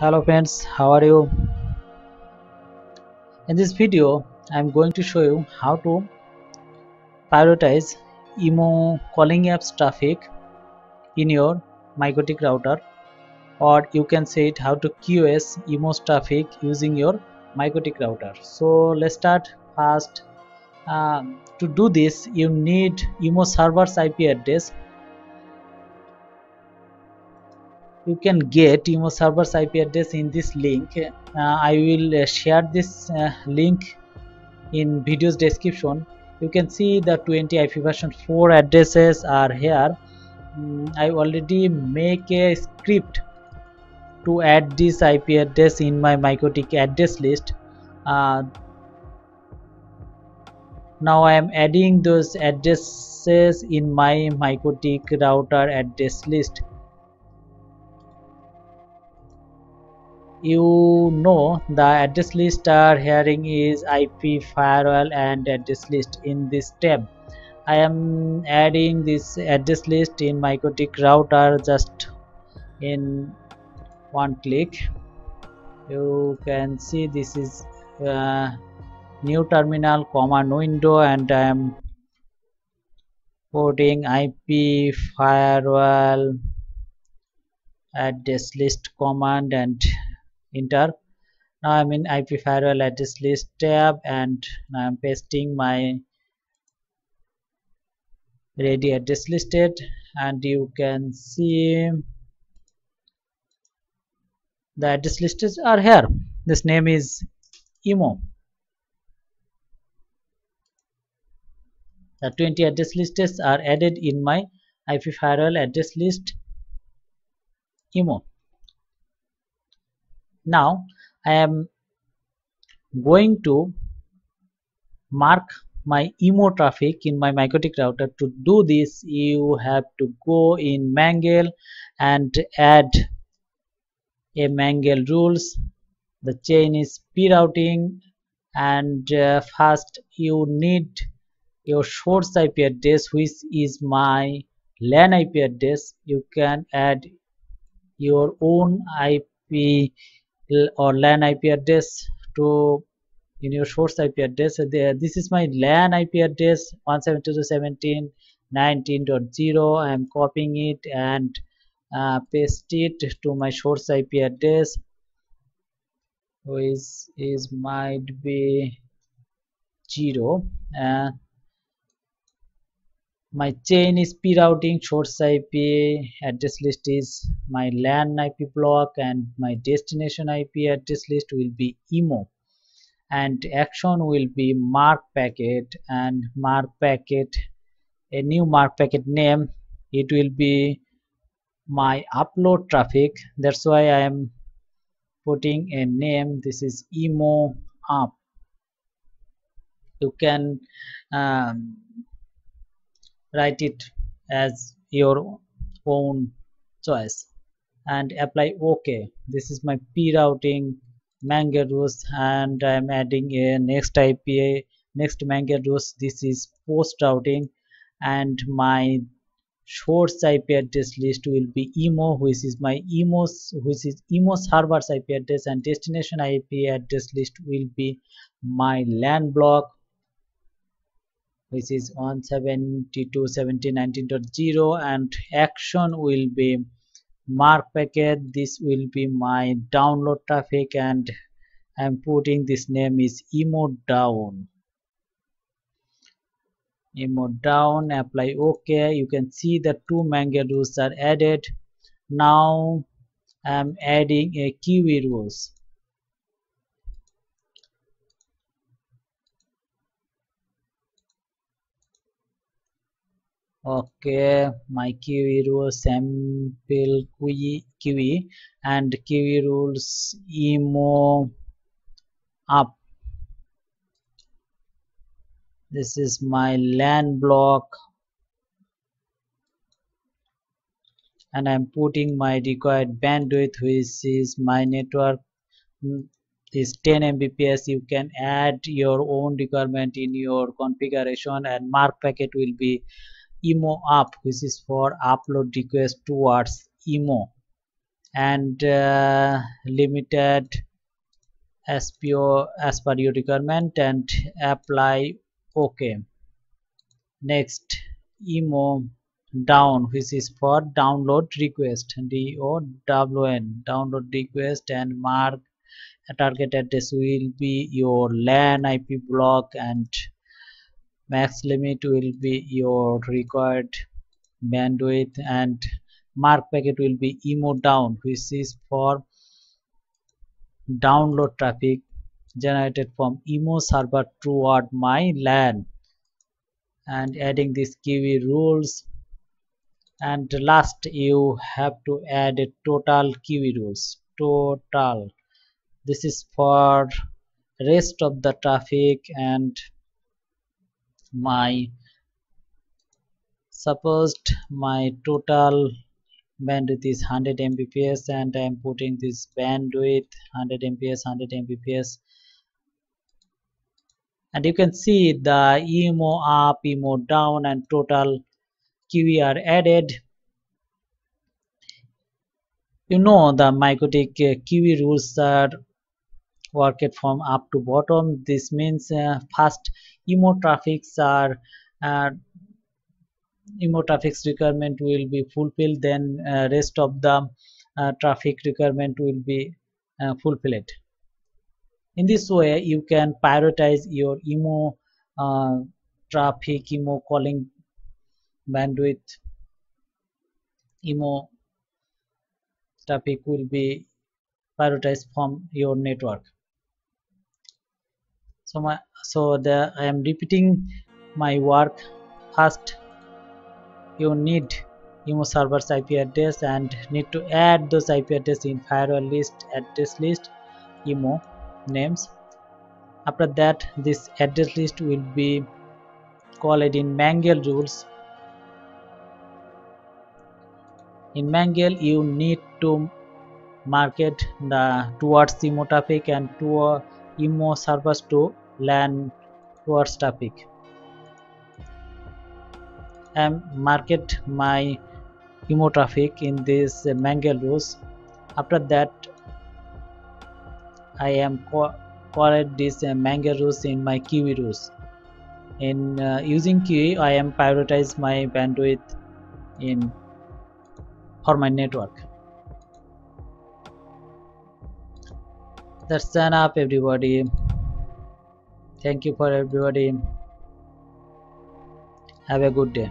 hello friends how are you? In this video i'm going to show you how to prioritize imo calling apps traffic in your MikroTik router or you can say it how to QoS imo's traffic using your MikroTik router. So let's start first. Um, to do this you need imo server's ip address you can get imo server's ip address in this link. Uh, i will uh, share this uh, link in video's description. You can see the 20 ip version. 4 addresses are here. Mm, i already make a script to add this ip address in my MikroTik address list. Uh, now i am adding those addresses in my MikroTik router address list you know the address list are hearing is IP firewall and address list in this tab. I am adding this address list in my MikroTik router just in one click. You can see this is uh, new terminal command window and I am putting IP firewall address list command and enter now i'm in ip firewall address list tab and now i'm pasting my ready address listed. And you can see the address lists are here. This name is imo. The 20 address lists are added in my ip firewall address list imo now I am going to mark my imo traffic in my MikroTik router. To do this you have to go in mangle and add a mangle rules. The chain is prerouting and uh, first you need your source IP address which is my LAN IP address. You can add your own IP or LAN IP address to in your source IP address this is my LAN IP address 172.17.19.0 I am copying it and uh, paste it to my source IP address which is might be 0 uh, my chain is prerouting source ip address list is my LAN ip block and my destination ip address list will be imo and action will be mark packet and mark packet a new mark packet name. It will be my upload traffic. That's why i am putting a name. This is imo up you can um, write it as your own choice and apply ok. This is my prerouting mangaroos and i'm adding a next ipa next mangle rules this is post routing and my source ip address list will be imo which is my imos which is imo server's ip address and destination ip address list will be my LAN block which is 172.17.19.0 and action will be mark packet. This will be my download traffic and i'm putting this name is imo down. Imo down apply ok. You can see the two mangle rules are added. Now i'm adding a queue rules okay my queue rules sample queue, queue and queue rules imo up. This is my LAN block. And i'm putting my required bandwidth which is my network. Mm, is 10 mbps you can add your own requirement in your configuration and mark packet will be imo up which is for upload request towards imo and uh, limited SPO as per your requirement and apply OK. Next imo down which is for download request d-o-w-n download request and mark a target address will be your LAN IP block and max limit will be your required bandwidth and mark packet will be imo down which is for download traffic generated from imo server toward my LAN. And adding these queue rules. And last you have to add a total queue rules. Total. This is for rest of the traffic and my supposed my total bandwidth is 100 mbps and i am putting this bandwidth 100 mbps 100 mbps. And you can see the imo up imo down and total queue are added. You know the uh, queue rules are worked from up to bottom. This means uh, first imo traffics are uh, imo traffic's requirement will be fulfilled then uh, rest of the uh, traffic requirement will be uh, fulfilled. In this way you can prioritize your imo uh, traffic imo calling bandwidth. Imo traffic will be prioritized from your network so my so the i am repeating my work. First you need imo server's ip address and need to add those ip address in firewall list address list imo names. After that this address list will be called in mangle rules. In mangle you need to market the towards imo traffic and to imo servers to LAN towards traffic and market my imo traffic in this uh, rules after that I am called this uh, rules in my queue rules in uh, using queue I am prioritize my bandwidth in for my network. That's enough everybody thank you for everybody. Have a good day